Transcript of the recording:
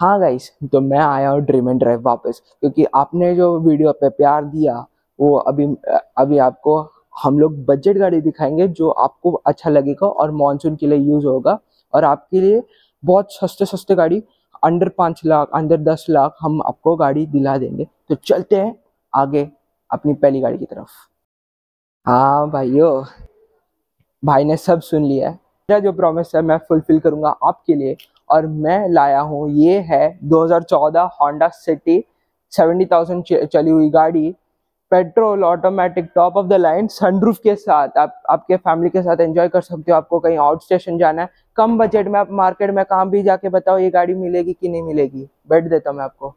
हाँ गाइस तो मैं आया हूँ ड्रीम एंड ड्राइव वापस, क्योंकि आपने जो वीडियो पे प्यार दिया, वो अभी अभी आपको हम लोग बजट गाड़ी दिखाएँगे जो आपको अच्छा लगेगा और मानसून के लिए यूज़ होगा। और आपके लिए बहुत सस्ते सस्ते गाड़ी अंडर पाँच लाख अंडर दस लाख हम आपको गाड़ी दिला देंगे। तो चलते हैं आगे अपनी पहली गाड़ी की तरफ़। हाँ भाइयों, भाई ने सब सुन लिया है। मेरा जो प्रॉमिस है, मैं फुलफिल करूँगा आपके लिए। और मैं लाया हूँ ये है 2014 हॉन्डा सिटी 70,000 चली हुई गाड़ी। Petrol automatic top of the line sunroof के साथ। आप आपके फैमिली के साथ एंजॉय कर सकते हो आपको कहीं आउट स्टेशन जाना है। कम बजट में आप मार्केट में कहाँ भी जाके बताओ ये गाड़ी मिलेगी कि नहीं मिलेगी। बैठ देता हूँ मैं आपको।